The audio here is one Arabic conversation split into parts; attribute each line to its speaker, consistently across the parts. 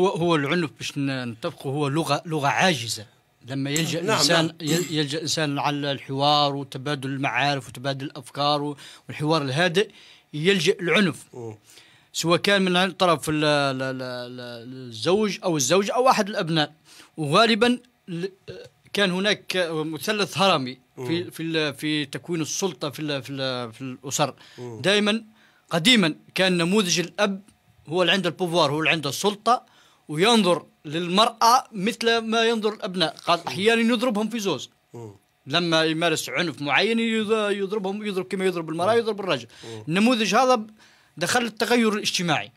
Speaker 1: هو هو العنف باش نتفقوا هو لغه لغة عاجزة. لما يلجأ
Speaker 2: نعم
Speaker 1: انسان
Speaker 2: نعم.
Speaker 1: يلجأ انسان على الحوار وتبادل المعارف وتبادل الأفكار والحوار الهادئ يلجأ العنف. سواء كان من طرف ال- ال- ال- ال- الزوج أو الزوجه أو أحد الأبناء. وغالبا كان هناك مثلث هرمي في في في تكوين السلطة في في في الأسر. دائما قديما كان نموذج الأب هو اللي عنده البوفوار هو اللي عنده السلطة وينظر للمرأة مثل ما ينظر الأبناء. قال أحيانا يضربهم في زوز. لما يمارس عنف معين يض- يضربهم يضرب كما يضرب المرأة يضرب الرجل. النموذج هذا دخل التغير الاجتماعي.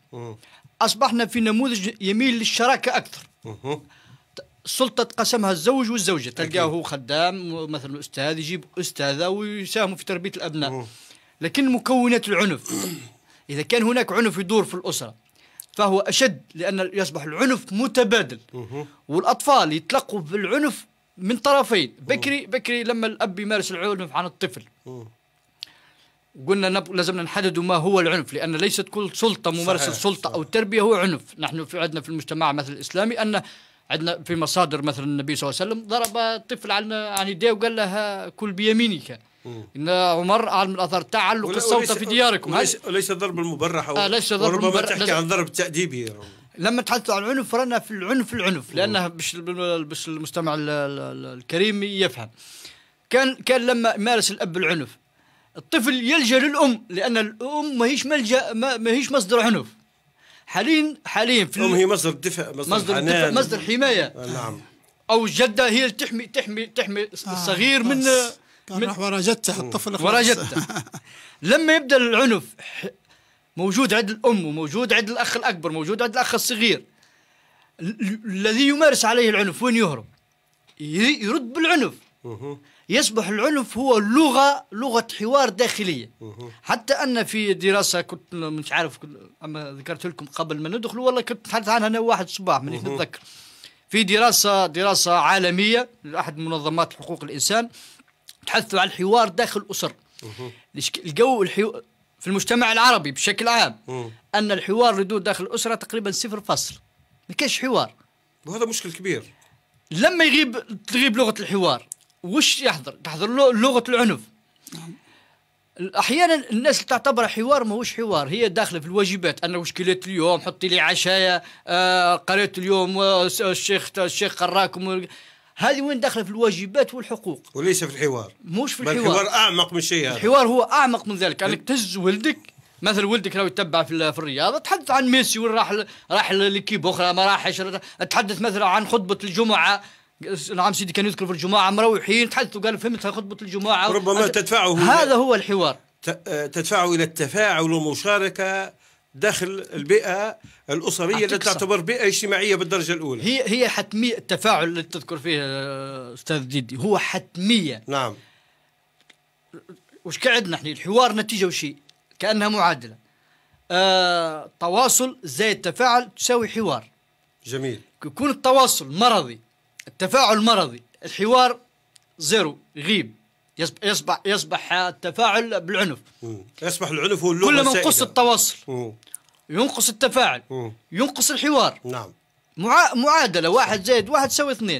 Speaker 1: أصبحنا في نموذج يميل للشراكة أكثر. السلطه تقسمها الزوج والزوجة. تلقاه هو خدام مثلا أستاذ يجيب أستاذة ويساهموا في تربية الأبناء. لكن مكونات العنف. إذا كان هناك عنف يدور في الأسرة فهو أشد لأن يصبح العنف متبادل. والأطفال يتلقوا بالعنف من طرفين. بكري بكري لما الأب يمارس العنف عن الطفل. قلنا نب... لازمنا نحدد ما هو العنف لأن ليست كل سلطة ممارسة
Speaker 2: صحيح،
Speaker 1: السلطه أو التربيه هو عنف. نحن في عندنا في المجتمع مثل الإسلامي أن عندنا في مصادر مثلا النبي صلى الله عليه وسلم ضرب طفل عن عن يديه وقال له كل بيمينك. إن عمر على الأثر تعلق الصوت في دياركم.
Speaker 2: وليس,
Speaker 1: هذه-
Speaker 2: وليس ضرب المبرح
Speaker 1: آه، ليس ضرب
Speaker 2: وربما
Speaker 1: المبرح،
Speaker 2: تحكي عن ضرب تأديبي
Speaker 1: لما تحدث عن العنف رانا في العنف العنف. لأنه باش باش المستمع ال- ال- الكريم يفهم. كان كان لما مارس الأب العنف الطفل يلجأ للأم لأن الأم ماهيش ملجا ما ماهيش مصدر عنف. حاليا حاليا في
Speaker 2: الأم هي مصدر دفع مصدر,
Speaker 1: مصدر
Speaker 2: حنان.
Speaker 1: دفع- مصدر حماية.
Speaker 2: آه، نعم.
Speaker 1: أو الجده هي اللي تحمي تحمي تحمي الصغير من
Speaker 3: خلاص. كان
Speaker 1: من
Speaker 3: راح ورا جته الطفل
Speaker 1: ورا
Speaker 3: خلاص.
Speaker 1: جدته لما يبدأ العنف موجود عند الأم وموجود عند الأخ الأكبر موجود عند الأخ الصغير. ال- ال- الذي يمارس عليه العنف وين يهرب؟ ي- يرد بالعنف. يصبح العنف هو لغة لغة حوار داخلية. حتى أن في دراسة كنت مش عارف كنت- أما ذكرت لكم قبل ما ندخل والله كنت تحدث عنها أنا واحد الصباح مانيش نتذكر. في دراسة دراسة عالمية لأحد منظمات حقوق الإنسان. تحثوا على الحوار داخل الأسر. الجو الحو... في المجتمع العربي بشكل عام أن الحوار يدور داخل الأسرة تقريبا صفر فصل ما كاش حوار.
Speaker 2: وهذا مشكل كبير.
Speaker 1: لما يغيب تغيب لغة الحوار وش يحضر؟ تحضر لغة العنف. أحيانا الناس اللي تعتبر حوار ما هوش حوار هي داخلة في الواجبات. أنا وش كليت اليوم؟ حطي لي عشايا آه قريت اليوم آه، الشيخ الشيخ قراكم هذه وين داخلة في الواجبات والحقوق؟
Speaker 2: وليس في الحوار.
Speaker 1: مش في الحوار.
Speaker 2: الحوار أعمق من شيء هذا.
Speaker 1: الحوار هو أعمق من ذلك. انك تهز ولدك. مثلا ولدك لو يتبع في ال- في الرياضة تحدث عن ميسي وين راح راح لكيب أخرى ما راحش. تحدث مثلا عن خطبة الجمعة. نعم سيدي كان يذكر في الجمعة مروحين. تحدث وقال فهمت خطبة الجمعة.
Speaker 2: ربما تدفعه
Speaker 1: هذا هو الحوار.
Speaker 2: آه، تدفعه إلى التفاعل والمشاركة داخل البيئة الأسرية التي. تعتبر بيئة اجتماعية بالدرجة الأولى.
Speaker 1: هي هي حتمية التفاعل اللي تذكر فيه آه، أستاذ جدي. هو حتمية.
Speaker 2: نعم.
Speaker 1: وش قعدنا إحنا الحوار نتيجة وشيء كأنها معادلة. آه تواصل زائد تفاعل تساوي حوار.
Speaker 2: جميل.
Speaker 1: يكون التواصل مرضي التفاعل مرضي الحوار زيرو يغيب يصبح يصبح التفاعل بالعنف.
Speaker 2: مم. يصبح العنف هو
Speaker 1: كل ما. ينقص التواصل.
Speaker 2: مم.
Speaker 1: ينقص التفاعل. ينقص الحوار.
Speaker 2: نعم.
Speaker 1: معا معادلة واحد زائد واحد تساوي اثنين.